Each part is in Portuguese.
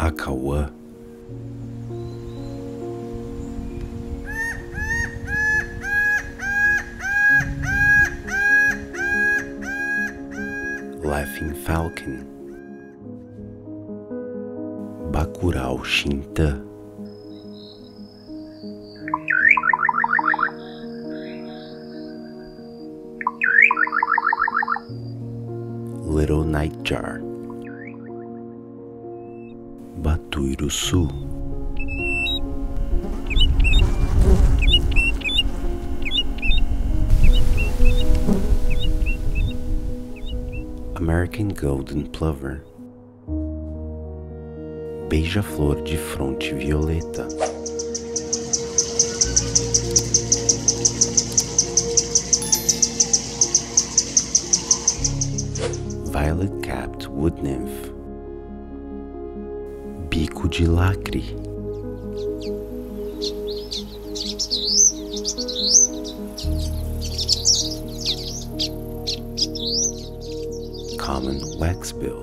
Acauã Laughing Falcon. Bacurau Xintã Little Nightjar Batuiruçu American Golden Plover. Beija-flor de fronte violeta. Violet-capped wood nymph Bico de lacre. Common waxbill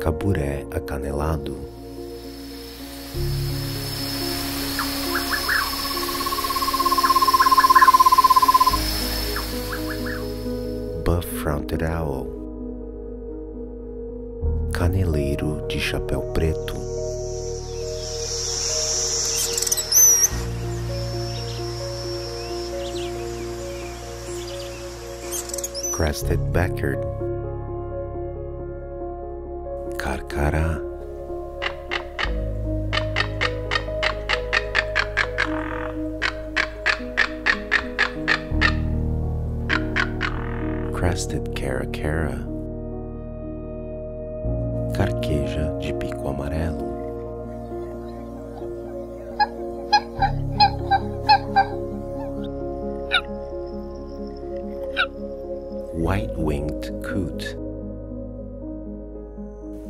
Caburé acanelado. Buff-fronted owl Caneleiro de chapéu preto. Crested Backard Carcará. Crested Caracara Carqueja de bico amarelo. White-winged coot.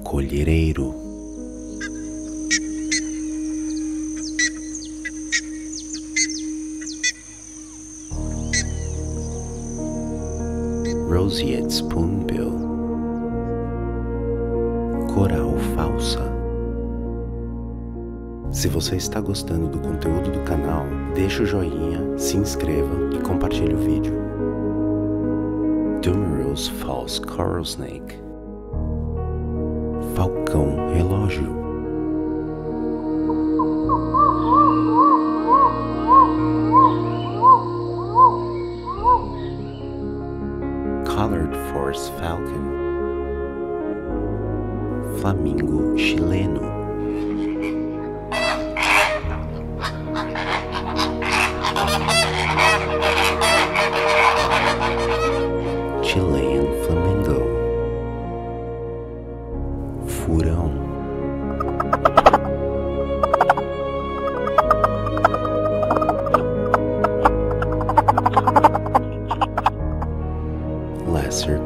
Colhereiro. Roseate Spoonbill Coral Falsa. Se você está gostando do conteúdo do canal, deixe o joinha, se inscreva e compartilhe o vídeo. Dumerus False Coral Snake. Falcão Relógio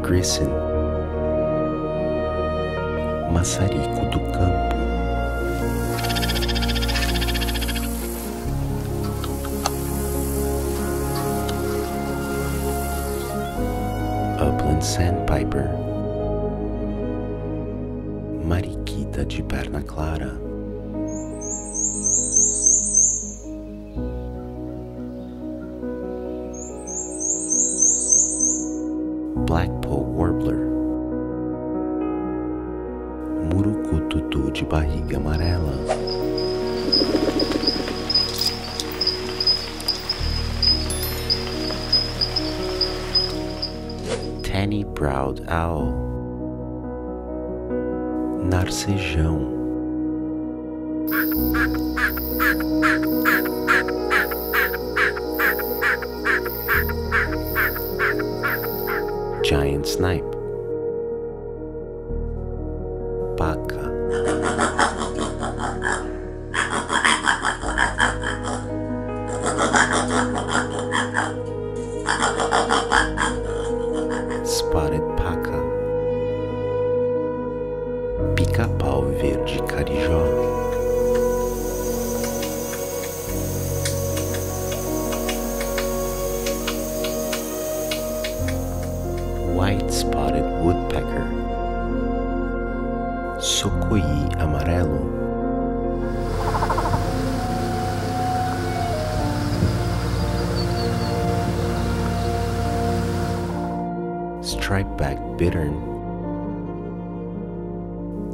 Grisson Maçarico do Campo. Upland Sandpiper. Mariquita de perna clara De barriga amarela. Tanny Browed Owl Narcejão. Giant Snipe Paca. Pica-pau verde carijó. White Spotted Woodpecker. Japoí amarelo. Stripeback bittern.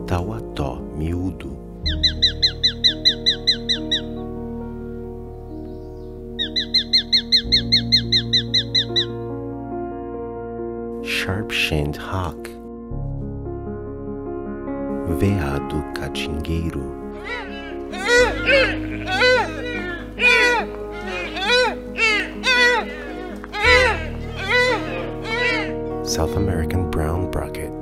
Tauató miúdo. Sharp-shinned hawk. Veado catingueiro. South American brown brocket.